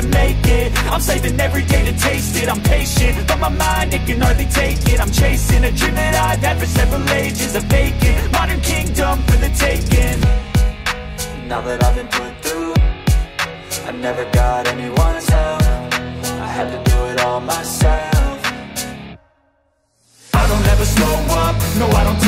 gotta make it, I'm saving every day to taste it. I'm patient, but my mind, it can hardly take it. I'm chasing a dream that I've had for several ages A vacant, modern kingdom for the taking. Now that I've been put through I never got anyone's help. I had to do it all myself. I don't ever slow up, no I don't